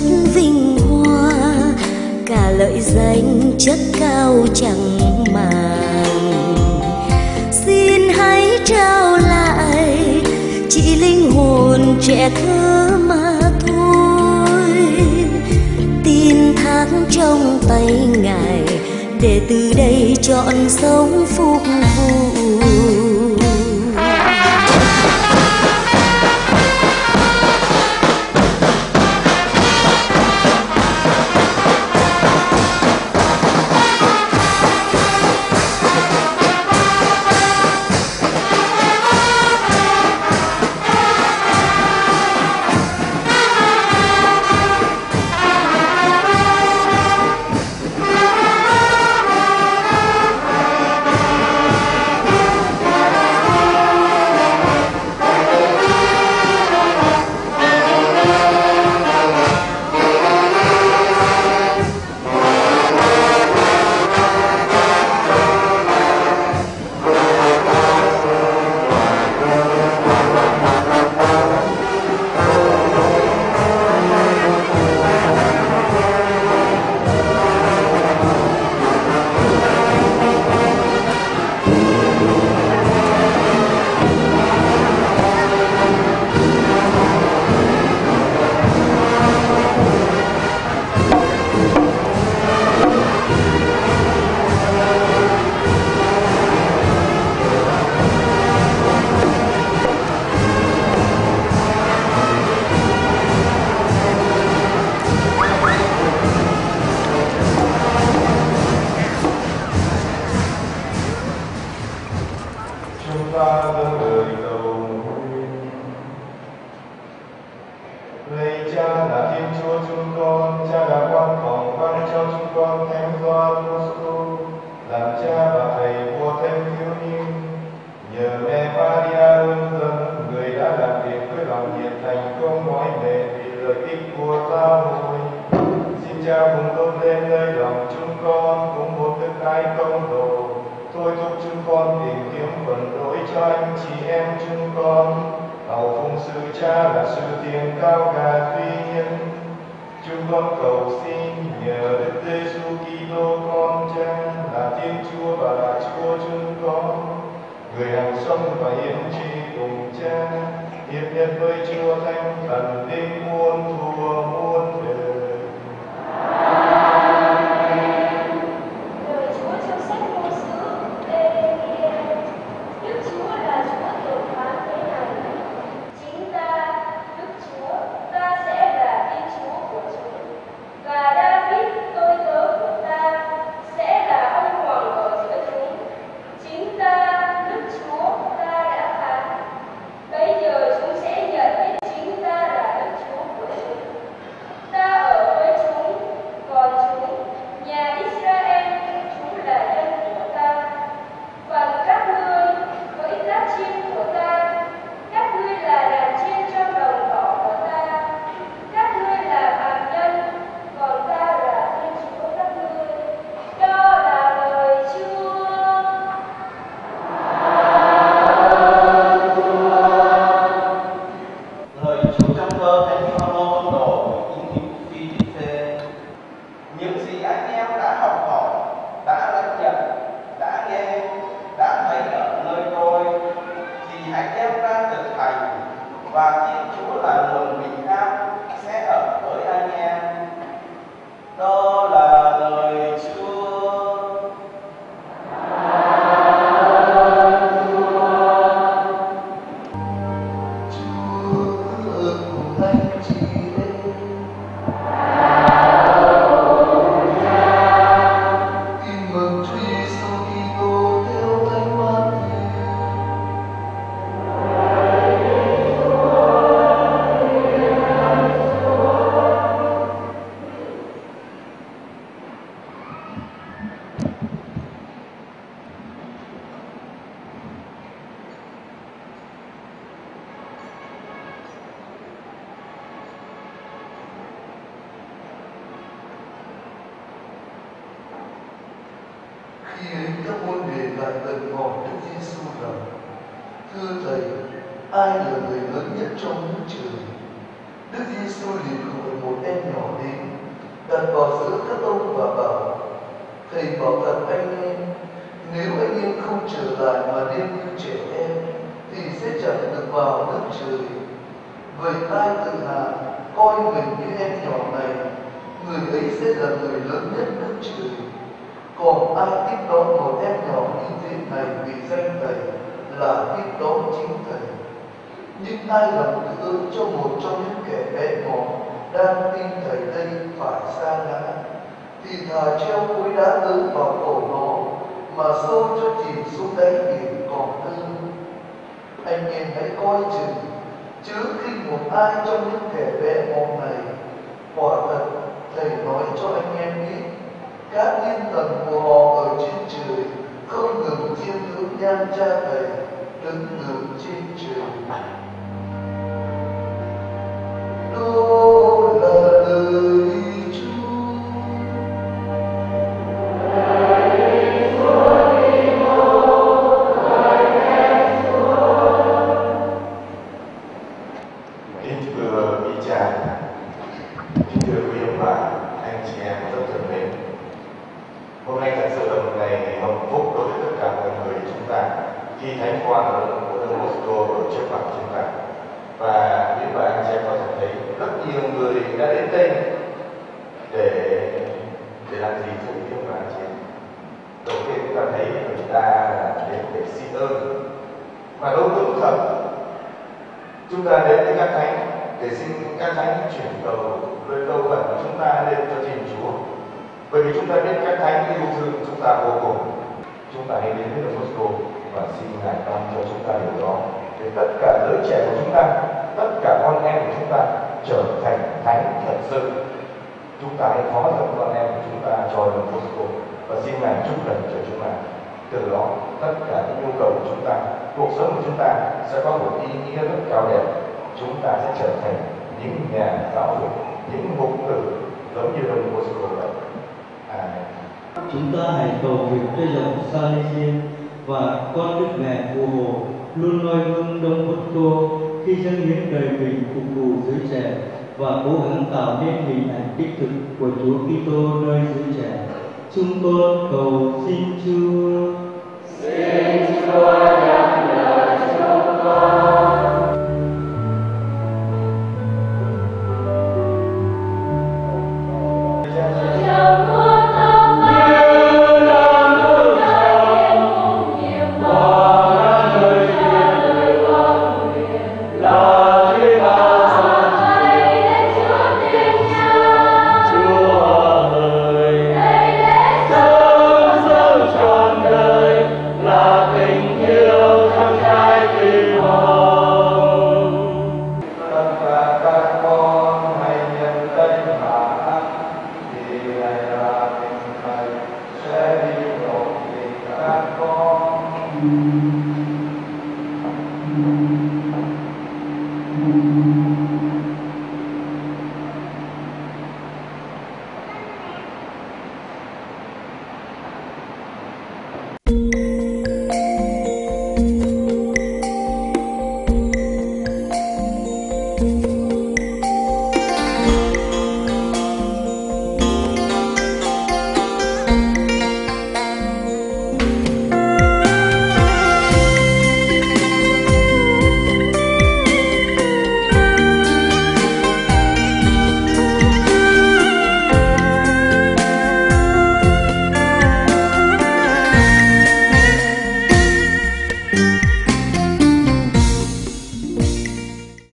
rất vinh hoa, cả lợi danh chất cao chẳng màng. Xin hãy trao lại, chỉ linh hồn trẻ thơ mà thôi. Tin tháng trong tay ngài, để từ đây chọn sống phúc vụ. con. Cầu phong sư cha là sự tiền cao cả phi nhân. Chúng con cầu xin nhờ Đức Giêsu Kitô con cha là Thiên Chúa và là Chúa chúng con, người hàng xóm và hiến tri cùng cha, hiệp nhất với Chúa Thánh Thần Linh. Là từng một Đức Giêsu rằng thưa thầy, ai là người lớn nhất trong những trời Đức Giêsu liền gọi một em nhỏ đến, đặt vào giữa các ông và bảo, thầy bảo thật anh em, nếu anh em không trở lại mà đêm như trẻ em, thì sẽ chẳng được vào nước trời. Vậy ai tự hạ, coi mình như em nhỏ này, người ấy sẽ là người lớn nhất nước trời còn ai tiếp đón một em nhỏ như thế này vì danh thầy là tiếp đón chính thầy. Nhưng ai làm cửa cho một trong những kẻ bé mọn đang tin thầy đây phải xa ngã thì thà treo khối đá lớn vào cổ nó, mà sâu cho chìm xuống đáy biển còn hơn anh em hãy coi chừng, chứ khi một ai trong những kẻ bé mọn này, quả thật thầy nói cho anh em biết các thiên thần của họ ở trên trời không ngừng chiêm ngưỡng nhan cha thầy, đứng ngự trên trời. Người đã đến đây để để làm gì Chủ quý mà bà chị? Đầu tiên chúng ta thấy người ta là đến để xin ơn. Và đâu đúng thật chúng ta đến với các thánh để xin các thánh chuyển cầu lời câu khẩn của chúng ta lên cho trình Chúa. Bởi vì chúng ta biết các thánh yêu thương chúng ta vô cùng. Chúng ta hãy đến với Đức Moscow và xin ngài ban cho chúng ta điều đó. Để tất cả giới trẻ của chúng ta, tất cả con em của chúng ta trở thành thánh thật sự. Chúng ta hãy phó dâng con em của chúng ta cho Đức Moscow và xin ngài chúc lành cho chúng ta. Từ đó, tất cả những nhu cầu của chúng ta, cuộc sống của chúng ta sẽ có một ý nghĩa rất cao đẹp. Chúng ta sẽ trở thành những nhà giáo dục, những mục tử, giống như đồng Bosco vậy. À. Chúng ta hãy cầu nguyện cho dòng Salesian và con Đức Mẹ phù hộ, luôn noi gương Đông Bosco khi dâng hiến đời mình phục vụ giới trẻ và cố gắng tạo nên hình ảnh tích cực của Chúa Kitô nơi giới trẻ. Chúng con cầu xin Chúa. Xin Chúa.